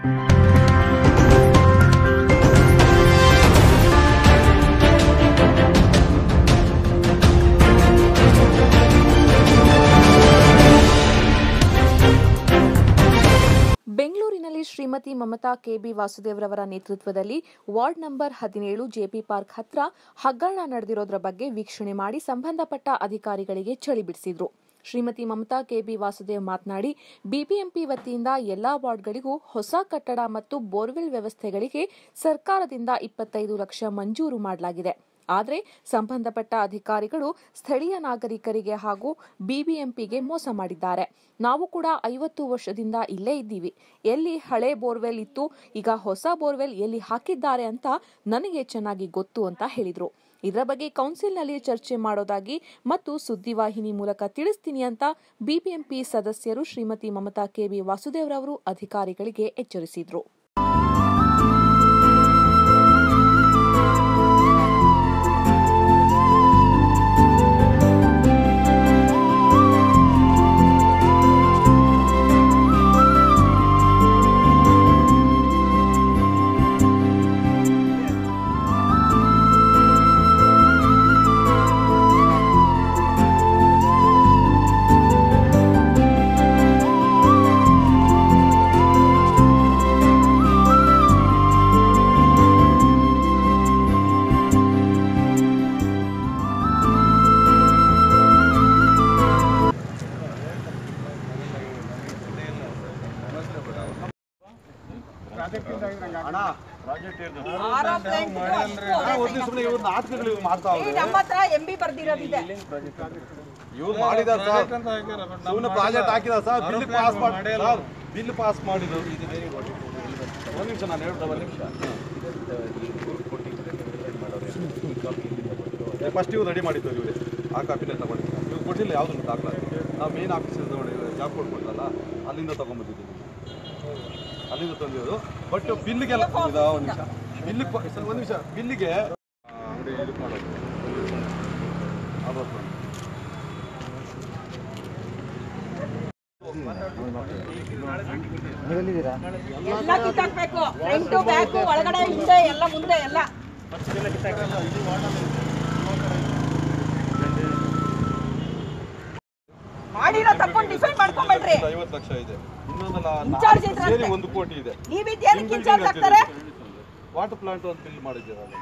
ಬೆಂಗಳೂರಿನಲ್ಲಿ ಶ್ರೀಮತಿ ಮಮತಾ ಕೆಬಿ ವಾಸುದೇವ್ರವರ ನೇತೃತ್ವದಲ್ಲಿ ವಾರ್ಡ್ ನಂಬರ್ ಹದಿನೇಳು ಜೆಪಿ ಪಾರ್ಕ್ ಹತ್ರ ಹಗರಣ ನಡೆದಿರೋದ್ರ ಬಗ್ಗೆ ವೀಕ್ಷಣೆ ಮಾಡಿ ಸಂಬಂಧಪಟ್ಟ ಅಧಿಕಾರಿಗಳಿಗೆ ಚಳಿ ಬಿಡಿಸಿದ್ರು. ಶ್ರೀಮತಿ ಮಮತಾ ಕೆಬಿ ವಾಸುದೇವ್ ಮಾತನಾಡಿ, ಬಿಬಿಎಂಪಿ ವತಿಯಿಂದ ಎಲ್ಲಾ ವಾರ್ಡ್ಗಳಿಗೂ ಹೊಸ ಕಟ್ಟಡ ಮತ್ತು ಬೋರ್ವೆಲ್ ವ್ಯವಸ್ಥೆಗಳಿಗೆ ಸರ್ಕಾರದಿಂದ ಇಪ್ಪತ್ತೈದು ಲಕ್ಷ ಮಂಜೂರು ಮಾಡಲಾಗಿದೆ. ಆದರೆ ಸಂಬಂಧಪಟ್ಟ ಅಧಿಕಾರಿಗಳು ಸ್ಥಳೀಯ ನಾಗರಿಕರಿಗೆ ಹಾಗೂ ಬಿಬಿಎಂಪಿಗೆ ಮೋಸ ಮಾಡಿದ್ದಾರೆ. ನಾವು ಕೂಡ ಐವತ್ತು ವರ್ಷದಿಂದ ಇಲ್ಲೇ ಇದ್ದೀವಿ. ಎಲ್ಲಿ ಹಳೆ ಬೋರ್ವೆಲ್ ಇತ್ತು, ಈಗ ಹೊಸ ಬೋರ್ವೆಲ್ ಎಲ್ಲಿ ಹಾಕಿದ್ದಾರೆ ಅಂತ ನನಗೆ ಚೆನ್ನಾಗಿ ಗೊತ್ತು ಅಂತ ಹೇಳಿದ್ರು. ಇದರ ಬಗ್ಗೆ ಕೌನ್ಸಿಲ್ನಲ್ಲಿ ಚರ್ಚೆ ಮಾಡೋದಾಗಿ ಮತ್ತು ಸುದ್ದಿವಾಹಿನಿ ಮೂಲಕ ತಿಳಿಸ್ತೀನಿ ಅಂತ ಬಿಬಿಎಂಪಿ ಸದಸ್ಯರು ಶ್ರೀಮತಿ ಮಮತಾ ಕೆಬಿ ವಾಸುದೇವ್ರವರು ಅಧಿಕಾರಿಗಳಿಗೆ ಎಚ್ಚರಿಸಿದ್ರು. ಮಾಡಿದಾರೆ ಸರ್ ಸುಮ್ಮನೆ ಪ್ರಾಜೆಕ್ಟ್ ಹಾಕಿದ ಸರ್ ಬಿಲ್ ಪಾಸ್ ಮಾಡಿ ಬಿಲ್ ಪಾಸ್ ಮಾಡಿದ್ರು ಒಂದು ನಿಮಿಷ ನಾನು ಹೇಳ್ತಾ ಒಂದು ನಿಮಿಷ. ಫಸ್ಟ್ ಇವ್ರು ರೆಡಿ ಮಾಡಿದ್ದು ಇವ್ರೆ ಆ ಕಾಪಿನೇ ತಗೊಂಡಿಲ್ಲ ಇವ್ರು ಕೊಟ್ಟಿಲ್ಲ ಯಾವುದನ್ನು ದಾಖಲಾ ನಾವು ಮೇನ್ ಆಫೀಸ್ ನೋಡಿ ಜಾಬ್ ಕೊಡ್ಕೊಡ್ತಲ್ಲ ಅಲ್ಲಿಂದ ತೊಗೊಂಬಂದಿದ್ದೀವಿ ಅಲ್ಲಿಂದ ತಂದಿರೋದು. ಬಟ್ ಬಿಲ್ಗೆ ಒಂದು ನಿಮಿಷ. ಬಿಲ್ ಒಂದು ನಿಮಿಷ. ಬಿಲ್ಲಿಗೆ ಎಲ್ಲ ಕಿತ್ತಾಕ್ಬೇಕು. ಫ್ರಂಟು ಬ್ಯಾಕು ಒಳಗಡೆ ಹಿಂದೆ ಎಲ್ಲ ಮುಂದೆ ಎಲ್ಲ. ಐವತ್ತು ಲಕ್ಷ ಇದೆ. ಇನ್ಚಾರ್ಜ್. ಸೇರಿ ಒಂದು ಕೋಟಿ ಇದೆ. ನೀವಿದ್ದೇನಕ್ಕೆ ಇನ್ಚಾರ್ಜ್ ಆಗ್ತಾರೆ ವಾಟರ್ ಪ್ಲಾಂಟ್ ಒಂದು ಬಿಲ್ ಮಾಡಿದ್ದೀರ ಅಲ್ಲಿ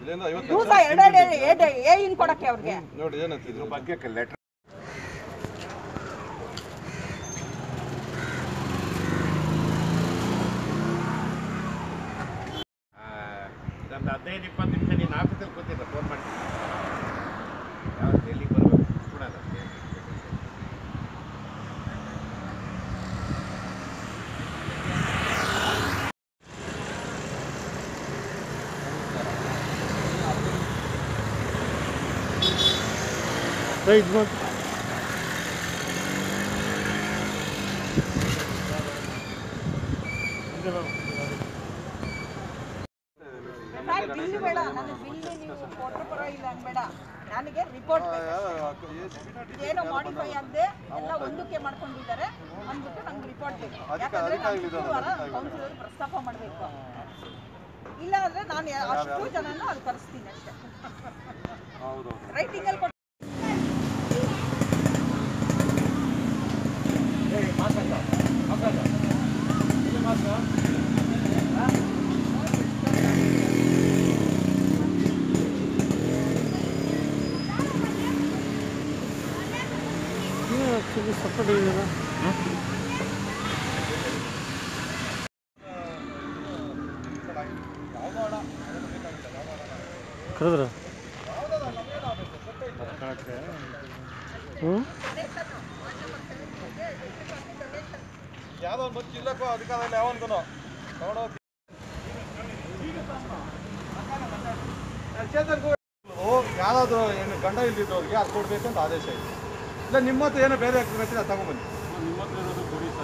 ಇಲ್ಲೇನೋ ಐವತ್ತು ದಿವಸ ಲಕ್ಷ ಎರಡೆರಡು ಏ ಇನ್ ಕೊಡಕ್ಕೆ ಅವ್ರಿಗೆ? ನೋಡಿ ಏನಂತಿದ್ರು. ಬಗ್ಗೆ ಲೆಟರ್ ಇದೊಂದು ಹದಿನೈದು ಇಪ್ಪತ್ತು ನಿಮಿಷ ನೀನು ಆಫೀಸಲ್ಲಿ ಕೂತಿದ್ದ ಫೋನ್ ಮಾಡ್ತೀನಿ. ಸರ್ ಬಿಲ್ ಬೇಡ ನನಗೆ ಬಿಲ್ ನೀವು ಕೊಟ್ಟರೆ ಪರವಾಗಿಲ್ಲ ಬೇಡ ನನಗೆ ರಿಪೋರ್ಟ್ ಏನೋ ಮಾಡಿಫೈ ಆಗದೆ ಎಲ್ಲ ಒಂದಕ್ಕೆ ಮಾಡ್ಕೊಂಡಿದ್ದಾರೆ ಅಂದ್ಬಿಟ್ಟು ನಂಗೆ ರಿಪೋರ್ಟ್ ಬೇಕು ಯಾಕಂದ್ರೆ ಪ್ರಸ್ತಾಪ ಮಾಡಬೇಕು ಇಲ್ಲ ಅಂದ್ರೆ ನಾನು ಅಷ್ಟು ಜನನ ಅಲ್ಲಿ ಕರೆಸ್ತೀನಿ ಅಷ್ಟೇ ಹೌದು ರೈಟಿಂಗಲ್ಲಿ ಕೊಟ್ಟು ಯಾವುದೋ ಒಂದು ಬಂದು ಜಿಲ್ಲಕ್ಕೂ ಅಧಿಕಾರದಲ್ಲಿ ಯಾವನ್ಗೂ ತಗೊಂಡೋಗಿ ಯಾರಾದರೂ ಏನು ಗಂಡ ಇಲ್ದಿದ್ದವ್ರಿಗೆ ಅದು ಕೊಡ್ಬೇಕಂತ ಆದೇಶ ಇದೆ. ಇಲ್ಲ ನಿಮ್ಮ ಹತ್ರ ಏನೋ ಬೇರೆ ಆಗ್ತದೆ ಅದು ತಗೊಂಬನ್ನಿ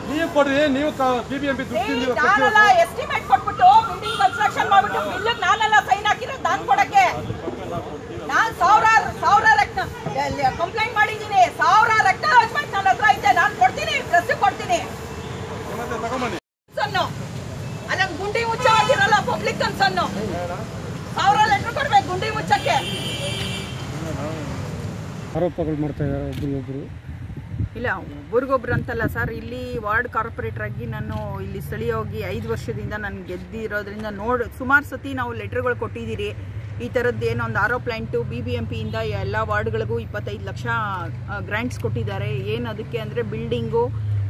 ನೀವು ಕೊಡ್ರಿ ನೀವು ಬಿ ಬಿ ಎಂ ಪಿ ದುಡ್ಡು ನಾನೆಲ್ಲ ಎಸ್ಟಿಮೇಟ್ ಕೊಟ್ಬಿಟ್ಟು ಬಿಲ್ಡಿಂಗ್ ಕನ್ಸ್ಟ್ರಕ್ಷನ್ ಮಾಡ್ಬಿಟ್ಟು ನಾನೆಲ್ಲ ಸೈನ್ ಹಾಕಿರೋದು ನಾನು ಕೊಡಕ್ಕೆ. ನಾನ್ ಸಾವಿರಾರು ಸಾವಿರಾರು ಕಂಪ್ಲೇಂಟ್ ಮಾಡಿದ್ದೀನಿ ಸಾವಿರಾರು ಅಕ್ನಾಲಜ್ಮೆಂಟ್ ನನ್ನ ಹತ್ರ ಐತೆ ನಾನು ಕೊಡ್ತೀನಿ ಪ್ರೆಸ್ ಕೊಡ್ತೀನಿ ನಿಮ್ಮ ಹತ್ರ ತಗೊಂಬನ್ನಿ ಸೊನ್ನು ಪಬ್ಲಿಕ್ ಕನ್ಸರ್ನು ಸಾವಿರ ಲೆಟರ್ ಕೊಡ್ಬೇಕು ಗುಂಡಿ ಮುಚ್ಚಕ್ಕೆ ಆರೋಪಗಳು ಮಾಡ್ತಾ ಇದ್ದಾರೆ ಒಬ್ರಿಗೊಬ್ರು ಇಲ್ಲ, ಒಬ್ರಿಗೊಬ್ರು ಅಂತಲ್ಲ ಸರ್, ಇಲ್ಲಿ ವಾರ್ಡ್ ಕಾರ್ಪೊರೇಟರ್ ಆಗಿ ನಾನು ಇಲ್ಲಿ ಸ್ಥಳೀಯವಾಗಿ ಐದು ವರ್ಷದಿಂದ ನಾನು ಗೆದ್ದಿರೋದ್ರಿಂದ ನೋಡಿ, ಸುಮಾರು ಸತಿ ನಾವು ಲೆಟ್ರ್ಗಳು ಕೊಟ್ಟಿದ್ದೀರಿ. ಈ ಥರದ್ದು ಏನೋ ಒಂದು R O plant B B M ಪಿಯಿಂದ ಎಲ್ಲ ವಾರ್ಡ್ಗಳಿಗೂ ಇಪ್ಪತ್ತೈದು ಲಕ್ಷ ಗ್ರ್ಯಾಂಟ್ಸ್ ಕೊಟ್ಟಿದ್ದಾರೆ. ಏನು ಅದಕ್ಕೆ ಅಂದರೆ ಬಿಲ್ಡಿಂಗು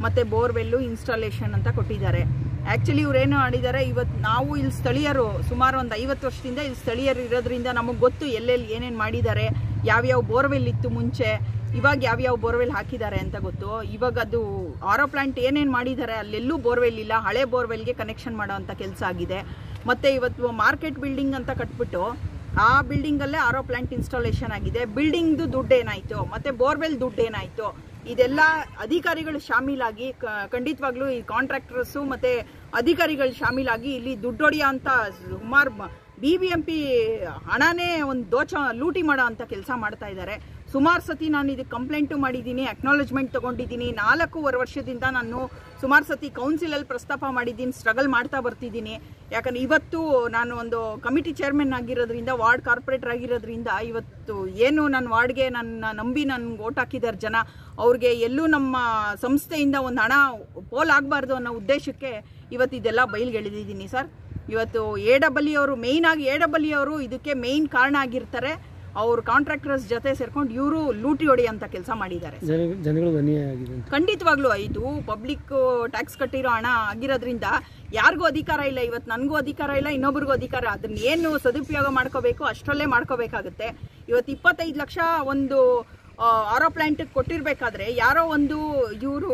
ಮತ್ತು ಬೋರ್ವೆಲ್ಲು ಇನ್ಸ್ಟಾಲೇಷನ್ ಅಂತ ಕೊಟ್ಟಿದ್ದಾರೆ. ಆ್ಯಕ್ಚುಲಿ ಇವರೇನು ಮಾಡಿದ್ದಾರೆ ಇವತ್ತು ನಾವು ಇಲ್ಲಿ ಸ್ಥಳೀಯರು ಸುಮಾರು ಒಂದು ಐವತ್ತು ವರ್ಷದಿಂದ ಇಲ್ಲಿ ಸ್ಥಳೀಯರು ಇರೋದ್ರಿಂದ ನಮಗೆ ಗೊತ್ತು ಎಲ್ಲೆಲ್ಲಿ ಏನೇನು ಮಾಡಿದ್ದಾರೆ. ಯಾವ್ಯಾವ ಬೋರ್ವೆಲ್ ಇತ್ತು ಮುಂಚೆ? ಇವಾಗ ಯಾವ್ಯಾವ ಬೋರ್ವೆಲ್ ಹಾಕಿದ್ದಾರೆ ಅಂತ ಗೊತ್ತು. ಇವಾಗ ಅದು ಆರೋ ಪ್ಲಾಂಟ್ ಏನೇನು ಮಾಡಿದ್ದಾರೆ, ಅಲ್ಲೆಲ್ಲೂ ಬೋರ್ವೆಲ್ ಇಲ್ಲ. ಹಳೆ ಬೋರ್ವೆಲ್ಗೆ ಕನೆಕ್ಷನ್ ಮಾಡೋ ಅಂಥ ಕೆಲಸ ಆಗಿದೆ. ಮತ್ತು ಇವತ್ತು ಮಾರ್ಕೆಟ್ ಬಿಲ್ಡಿಂಗ್ ಅಂತ ಕಟ್ಬಿಟ್ಟು ಆ ಬಿಲ್ಡಿಂಗಲ್ಲೇ ಆರೋ ಪ್ಲಾಂಟ್ ಇನ್ಸ್ಟಾಲೇಷನ್ ಆಗಿದೆ. ಬಿಲ್ಡಿಂಗ್ದು ದುಡ್ಡು ಏನಾಯಿತು? ಮತ್ತು ಬೋರ್ವೆಲ್ ದುಡ್ಡು ಏನಾಯಿತು? ಇದೆಲ್ಲ ಅಧಿಕಾರಿಗಳು ಶಾಮೀಲಾಗಿ ಖಂಡಿತವಾಗ್ಲೂ ಈ ಕಾಂಟ್ರಾಕ್ಟರ್ಸು ಮತ್ತು ಅಧಿಕಾರಿಗಳು ಶಾಮೀಲಾಗಿ ಇಲ್ಲಿ ದುಡ್ಡೊಡೆಯೋ ಅಂತ ಸುಮಾರು ಬಿ ಬಿ ಎಂ ಪಿ ಹಣನೇ ಒಂದು ದೋಚ ಲೂಟಿ ಮಾಡೋ ಅಂತ ಕೆಲಸ ಮಾಡ್ತಾ ಇದ್ದಾರೆ ಸುಮಾರು ಸತಿ ನಾನು ಇದಕ್ಕೆ ಕಂಪ್ಲೇಂಟು ಮಾಡಿದ್ದೀನಿ ಅಕ್ನಾಲಜ್ಮೆಂಟ್ ತೊಗೊಂಡಿದ್ದೀನಿ. ನಾಲ್ಕೂವರೆ ವರ್ಷದಿಂದ ನಾನು ಸುಮಾರು ಸತಿ ಕೌನ್ಸಿಲಲ್ಲಿ ಪ್ರಸ್ತಾಪ ಮಾಡಿದ್ದೀನಿ ಸ್ಟ್ರಗಲ್ ಮಾಡ್ತಾ ಬರ್ತಿದ್ದೀನಿ. ಯಾಕಂದ್ರೆ ಇವತ್ತು ನಾನು ಒಂದು ಕಮಿಟಿ ಚೇರ್ಮನ್ ಆಗಿರೋದ್ರಿಂದ, ವಾರ್ಡ್ ಕಾರ್ಪೊರೇಟರ್ ಆಗಿರೋದ್ರಿಂದ ಇವತ್ತು ಏನು ನನ್ನ ವಾರ್ಡ್ಗೆ ನನ್ನ ನಂಬಿ ನನ್ಗೆ ಓಟ್ ಹಾಕಿದ್ದಾರೆ ಜನ, ಅವ್ರಿಗೆ ಎಲ್ಲೂ ನಮ್ಮ ಸಂಸ್ಥೆಯಿಂದ ಒಂದು ಹಣ ಪೋಲ್ ಆಗಬಾರ್ದು ಅನ್ನೋ ಉದ್ದೇಶಕ್ಕೆ ಇವತ್ತು ಇದೆಲ್ಲ ಬಯಲ್ಗೆಳೆದಿದ್ದೀನಿ ಸರ್. ಇವತ್ತು ಎ ಡಬ್ಲ್ಯೂ ಅವರು ಮೇಯ್ನ್ ಆಗಿ ಎ ಡಬ್ಲ್ಯೂ ಅವರು ಇದಕ್ಕೆ ಮೇಯ್ನ್ ಕಾರಣ ಆಗಿರ್ತಾರೆ. ಅವರು ಕಾಂಟ್ರಾಕ್ಟರ್ಸ್ ಜೊತೆ ಸೇರ್ಕೊಂಡು ಇವರು ಲೂಟಿ ಹೊಡಿ ಅಂತ ಕೆಲಸ ಮಾಡಿದ್ದಾರೆ. ಖಂಡಿತವಾಗ್ಲೂ ಇದು ಪಬ್ಲಿಕ್ ಟ್ಯಾಕ್ಸ್ ಕಟ್ಟಿರೋ ಹಣ ಆಗಿರೋದ್ರಿಂದ ಯಾರಿಗೂ ಅಧಿಕಾರ ಇಲ್ಲ. ಇವತ್ತು ನನಗೂ ಅಧಿಕಾರ ಇಲ್ಲ ಇನ್ನೊಬ್ರಿಗೂ ಅಧಿಕಾರ. ಅದನ್ನ ಏನು ಸದುಪಯೋಗ ಮಾಡ್ಕೋಬೇಕು ಅಷ್ಟರಲ್ಲೇ ಮಾಡ್ಕೋಬೇಕಾಗುತ್ತೆ. ಇವತ್ತು ಇಪ್ಪತ್ತೈದು ಲಕ್ಷ ಒಂದು ಆರೋ ಪ್ಲಾಂಟ್ ಕೊಟ್ಟಿರಬೇಕಾದ್ರೆ ಯಾರೋ ಒಂದು ಇವರು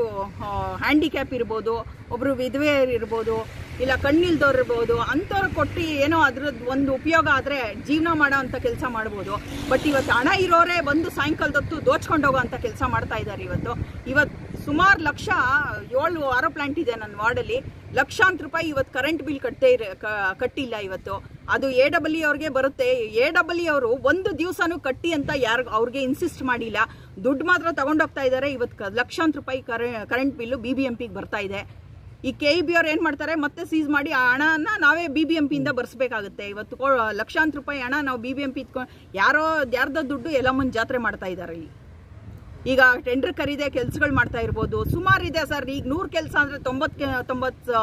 ಹ್ಯಾಂಡಿಕ್ಯಾಪ್ ಇರ್ಬೋದು ಒಬ್ಬರು ವಿಧವೆ ಇರ್ಬೋದು ಇಲ್ಲ, ಕಣ್ಣಿಲ್ದವ್ರು ಇರ್ಬೋದು, ಅಂಥವ್ರು ಕೊಟ್ಟು ಏನೋ ಅದ್ರದ್ದು ಒಂದು ಉಪಯೋಗ ಆದರೆ ಜೀವನ ಮಾಡೋ ಅಂಥ ಕೆಲಸ ಮಾಡ್ಬೋದು. ಬಟ್ ಇವತ್ತು ಹಣ ಇರೋರೇ ಬಂದು ಸಾಯಂಕಾಲದೊತ್ತು ದೋಚ್ಕೊಂಡೋಗೋ ಅಂಥ ಕೆಲಸ ಮಾಡ್ತಾ ಇದ್ದಾರೆ ಇವತ್ತು. ಇವತ್ತು ಸುಮಾರು ಲಕ್ಷ, ಏಳು ಆರೋ ಪ್ಲಾಂಟ್ ಇದೆ ನನ್ನ ವಾರ್ಡಲ್ಲಿ. ಲಕ್ಷಾಂತರ ರೂಪಾಯಿ ಇವತ್ತು ಕರೆಂಟ್ ಬಿಲ್ ಕಟ್ಟೇ ಇರ ಕಟ್ಟಿಲ್ಲ ಇವತ್ತು. ಅದು ಎ ಡಬಲ್ ಇ ಅವ್ರಿಗೆ ಬರುತ್ತೆ. ಎ ಡಬಲ್ ಇ ಅವರು ಒಂದು ದಿವಸನೂ ಕಟ್ಟಿ ಅಂತ ಯಾರು, ಅವ್ರಿಗೆ ಇನ್ಸಿಸ್ಟ್ ಮಾಡಿಲ್ಲ. ದುಡ್ಡು ಮಾತ್ರ ತಗೊಂಡೋಗ್ತಾ ಇದ್ದಾರೆ ಇವತ್ತು ಲಕ್ಷಾಂತರ ರೂಪಾಯಿ current bill B B M ಪಿಗೆ ಬರ್ತಾ ಇದೆ. ಈ ಕೆ ಇ ಬಿ ಅವ್ರು ಏನು ಮಾಡ್ತಾರೆ? ಮತ್ತೆ ಸೀಸ್ ಮಾಡಿ ಆ ಹಣನ ನಾವೇ ಬಿ ಬಿ ಎಂ ಪಿಯಿಂದ ಬರ್ಸ್ಬೇಕಾಗುತ್ತೆ. ಇವತ್ತು ಲಕ್ಷಾಂತರ ರೂಪಾಯಿ ಹಣ ನಾವು ಬಿ ಬಿ ಎಂ ಪಿ ಇತ್ಕೊಂಡು ಯಾರೋ ಯಾರ್ದೋ ದುಡ್ಡು ಎಲ್ಲಮ್ಮನ ಜಾತ್ರೆ ಮಾಡ್ತಾ ಇದ್ದಾರೆ ಇಲ್ಲಿ. ಈಗ ಟೆಂಡರ್ ಕರೀದೆ ಕೆಲ್ಸಗಳು ಮಾಡ್ತಾ ಇರ್ಬೋದು. ಸುಮಾರು ಇದೆ ಸರ್. ಈಗ ನೂರು ಕೆಲಸ ಅಂದ್ರೆ ತೊಂಬತ್ತು ತೊಂಬತ್ತು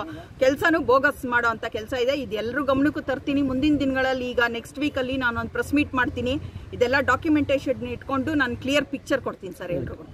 ಕೆಲಸನೂ ಬೋಗಸ್ ಮಾಡೋ ಅಂತ ಕೆಲಸ ಇದೆ. ಇದೆಲ್ಲರೂ ಗಮನಕ್ಕೂ ತರ್ತೀನಿ. ಮುಂದಿನ ದಿನಗಳಲ್ಲಿ ಈಗ ನೆಕ್ಸ್ಟ್ ವೀಕಲ್ಲಿ ನಾನು ಒಂದು ಪ್ರೆಸ್ ಮೀಟ್ ಮಾಡ್ತೀನಿ. ಇದೆಲ್ಲ ಡಾಕ್ಯುಮೆಂಟೇಷನ್ ಇಟ್ಕೊಂಡು ನಾನು ಕ್ಲಿಯರ್ ಪಿಕ್ಚರ್ ಕೊಡ್ತೀನಿ ಸರ್ ಎಲ್ರಿಗೂ.